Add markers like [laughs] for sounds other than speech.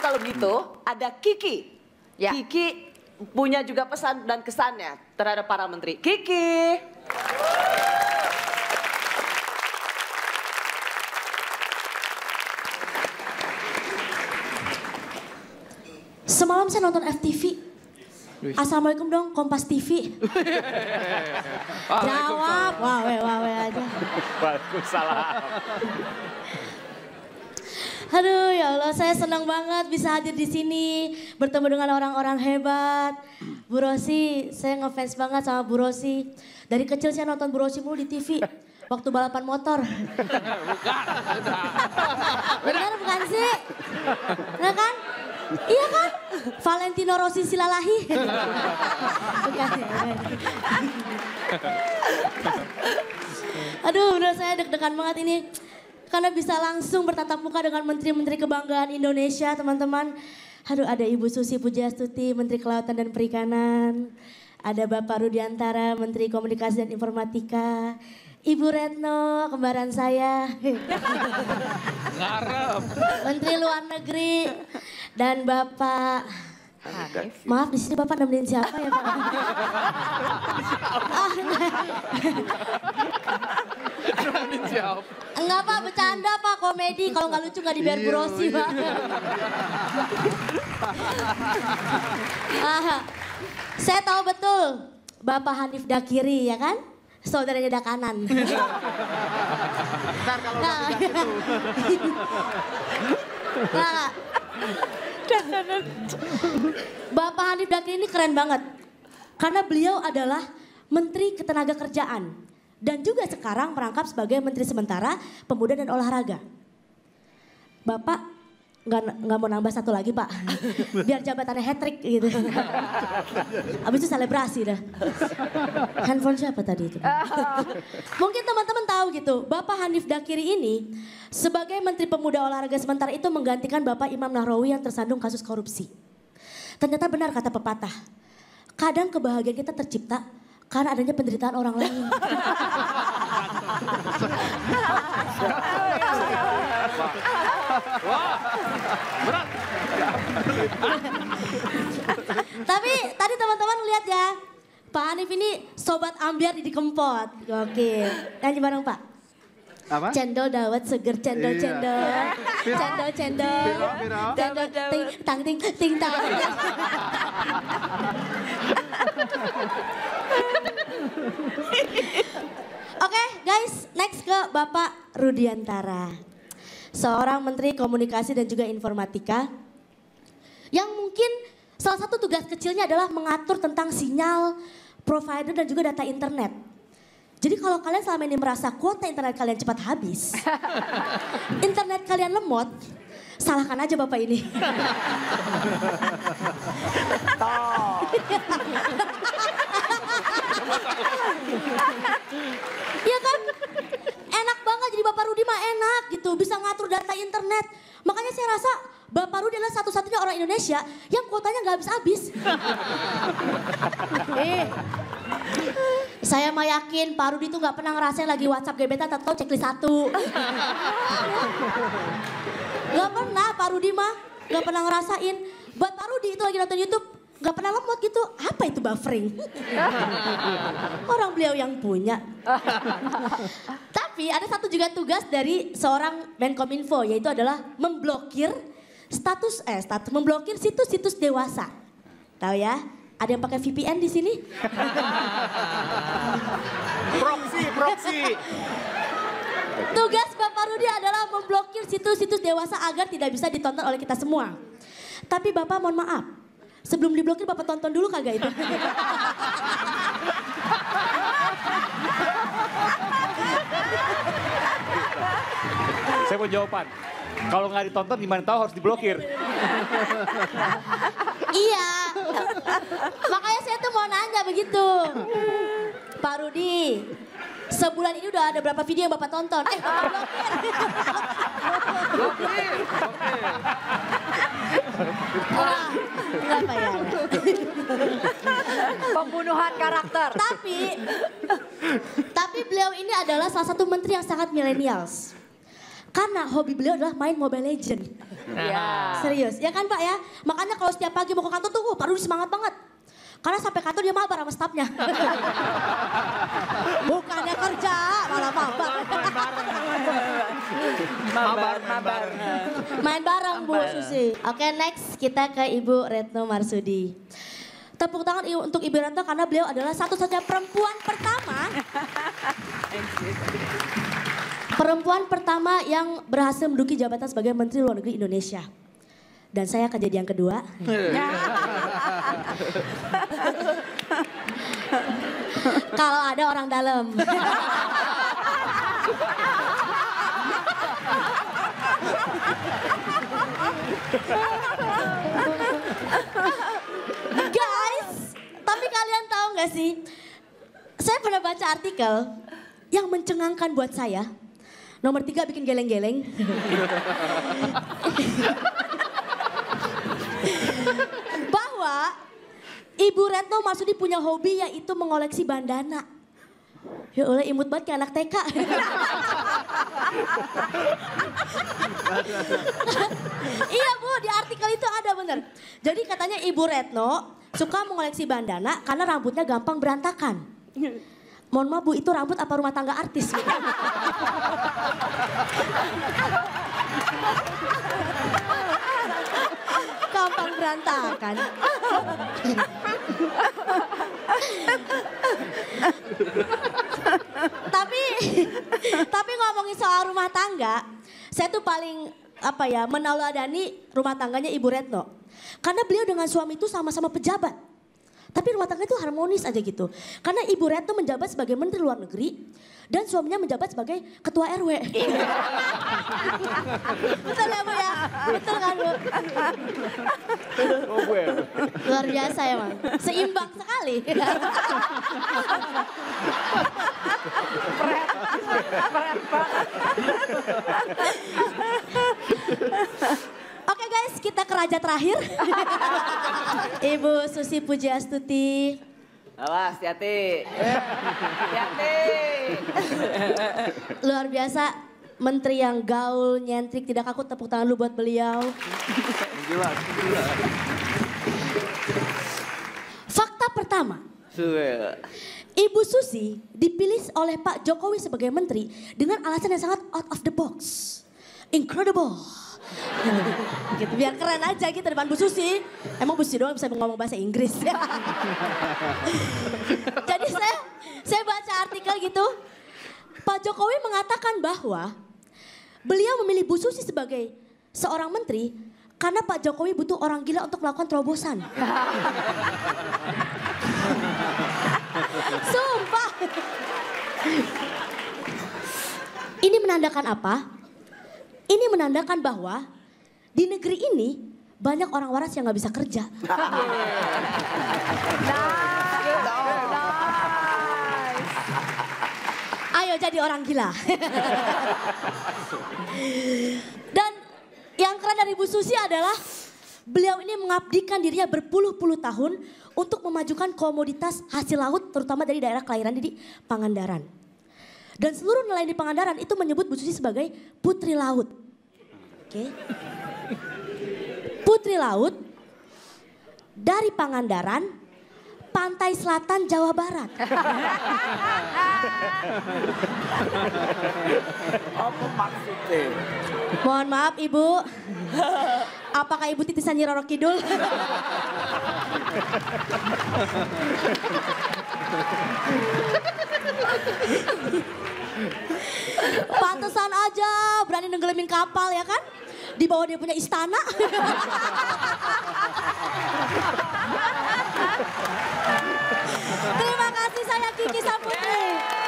kalau begitu ada Kiki. Ya. Kiki punya juga pesan dan kesannya terhadap para menteri. Kiki. Semalam saya nonton FTV. Assalamualaikum dong, Kompas TV. Jawab, wawe wawe aja. Waalaikumsalam. Aduh ya Allah, saya senang banget bisa hadir di sini bertemu dengan orang-orang hebat. Bu Rosi, saya ngefans banget sama Bu Rosi. Dari kecil saya nonton Bu Rosi mulu di TV. Waktu balapan motor. Benar bukan sih? Benar kan? Iya kan? Valentino Rossi Silalahi. bukan. Aduh, udah saya deg-degan banget ini. Karena bisa langsung bertatap muka dengan menteri-menteri kebanggaan Indonesia, teman-teman. Aduh, ada Ibu Susi Pujastuti, Menteri Kelautan dan Perikanan. Ada Bapak Rudiantara, Menteri Komunikasi dan Informatika. Ibu Retno, kembaran saya. Ngarep. Menteri Luar Negeri. Dan Bapak... Maaf di sini Bapak nemenin siapa ya Pak? [laughs] Ah, Enggak Pak, bercanda Pak, komedi. Kalau nggak lucu nggak dibayar Bu Rosi Pak. Ah, saya tahu betul Bapak Hanif Dakiri ya kan? Saudaranya Dakanan. [laughs] Ntar kalau Nah, nah, Bapak Hanif Dakiri ini keren banget. Karena beliau adalah Menteri Ketenaga Kerjaan. Dan juga sekarang merangkap sebagai Menteri Sementara Pemuda dan Olahraga. Bapak nggak nggak mau nambah satu lagi pak, [laughs] biar jabatannya hat trick gitu. Abis itu selebrasi dah. Handphone siapa tadi itu? [laughs] Mungkin teman-teman tahu gitu, Bapak Hanif Dakiri ini sebagai Menteri Pemuda Olahraga sementara itu menggantikan Bapak Imam Nahrawi yang tersandung kasus korupsi. Ternyata benar kata pepatah, kadang kebahagiaan kita tercipta karena adanya penderitaan orang lain. [laughs] Tapi tadi teman-teman lihat ya, Pak Hanif ini sobat ambiar di Kempot. Oke, nyanyi bareng Pak. Apa? Cendol dawet seger cendol Iya. cendol. Cendol cendol. Cendol ting tang ting ting tang. [laughs] [laughs] Oke guys, next ke Bapak Rudiantara. Seorang Menteri Komunikasi dan juga Informatika. Yang mungkin salah satu tugas kecilnya adalah mengatur tentang sinyal, provider dan juga data internet. Jadi kalau kalian selama ini merasa kuota internet kalian cepat habis, [laughs] internet kalian lemot, salahkan aja bapak ini. [laughs] Iya kan? Enak banget jadi Bapak Rudi mah enak gitu, bisa ngatur data internet. Makanya saya rasa Bapak Rudi adalah satu-satunya orang Indonesia yang kuotanya nggak habis-habis. eh, saya mah yakin Pak Rudi tuh nggak pernah ngerasain lagi WhatsApp gebetan atau checklist satu. Gak pernah Pak Rudi mah, gak pernah ngerasain. Buat Pak Rudi itu lagi nonton YouTube, gak pernah lemot gitu. Apa itu buffering? [laughs] Orang beliau yang punya. [laughs] Tapi ada satu juga tugas dari seorang Menkominfo, yaitu adalah memblokir status, eh status, memblokir situs-situs dewasa. Tahu ya? Ada yang pakai VPN di sini? [laughs] Proxy, proxy. Tugas Bapak Rudi adalah memblokir situs-situs dewasa agar tidak bisa ditonton oleh kita semua. Tapi Bapak mohon maaf, sebelum diblokir Bapak tonton dulu kagak itu? Saya mau jawaban. Kalau nggak ditonton gimana tahu harus diblokir. iya. Makanya saya tuh mau nanya begitu. Pak Rudi, sebulan ini udah ada berapa video yang Bapak tonton? Eh, Bapak blokir. Wah, nggak bayar. [laughs] Pembunuhan karakter. Tapi, tapi beliau ini adalah salah satu menteri yang sangat milenials. Karena hobi beliau adalah main Mobile Legend. Iya. Serius, ya kan Pak ya? Makanya kalau setiap pagi mau ke kantor tuh, uh, Pak Rudi semangat banget. Karena sampai kantor dia mabar sama stafnya. [laughs] Bukannya kerja, malah mabar. Mabar, mabar. Main bareng Bu Susi. Oke next kita ke Ibu Retno Marsudi. Tepuk tangan untuk Ibu Retno karena beliau adalah satu-satunya perempuan pertama. perempuan pertama yang berhasil menduduki jabatan sebagai Menteri Luar Negeri Indonesia. Dan saya akan jadi yang kedua. [laughs] Kalau ada orang dalam. [laughs] Kalian tahu nggak sih? Saya pernah baca artikel yang mencengangkan buat saya. Nomor tiga bikin geleng-geleng. [laughs] Bahwa Ibu Retno Marsudi punya hobi yaitu mengoleksi bandana. Ya Allah imut banget kayak anak TK. [laughs] iya bu, di artikel itu ada bener. Jadi katanya Ibu Retno suka mengoleksi bandana karena rambutnya gampang berantakan. [laughs] Mohon maaf bu, itu rambut apa rumah tangga artis? [laughs] Gampang berantakan. tapi tapi ngomongin soal rumah tangga, saya tuh paling apa ya menauladani rumah tangganya Ibu Retno. Karena beliau dengan suami itu sama-sama pejabat. Tapi rumah tangga itu harmonis aja gitu. Karena Ibu Retno menjabat sebagai Menteri Luar Negeri dan suaminya menjabat sebagai Ketua RW. [laughs] Betul ya Bu ya? Betul kan Bu? Oh gue. Luar biasa emang. Seimbang sekali. Raja terakhir. [laughs] Ibu Susi Pujiastuti. Awas, hati-hati. Hati-hati. Luar biasa, menteri yang gaul, nyentrik, tidak kaku tepuk tangan lu buat beliau. Fakta pertama. Ibu Susi dipilih oleh Pak Jokowi sebagai menteri dengan alasan yang sangat out of the box. Incredible. [laughs] gitu, biar keren aja gitu depan Bu Susi. Emang Bu Susi doang bisa ngomong bahasa Inggris. [laughs] Jadi saya saya baca artikel gitu. Pak Jokowi mengatakan bahwa beliau memilih Bu Susi sebagai seorang menteri karena Pak Jokowi butuh orang gila untuk melakukan terobosan. [laughs] Sumpah. Ini menandakan apa? Ini menandakan bahwa di negeri ini banyak orang waras yang nggak bisa kerja. [laughs] Ayo jadi orang gila. [laughs] Dan yang keren dari Bu Susi adalah beliau ini mengabdikan dirinya berpuluh-puluh tahun untuk memajukan komoditas hasil laut terutama dari daerah kelahiran di Pangandaran. Dan seluruh nelayan di Pangandaran itu menyebut Bu Susi sebagai putri laut. Oke. Putri laut dari Pangandaran, pantai selatan Jawa Barat. Apa maksudnya? Mohon maaf Ibu. Apakah Ibu titisan Nyi Roro Kidul? Pantesan aja berani nenggelamin kapal ya kan? Di bawah dia punya istana. Terima kasih saya Kiki Saputri.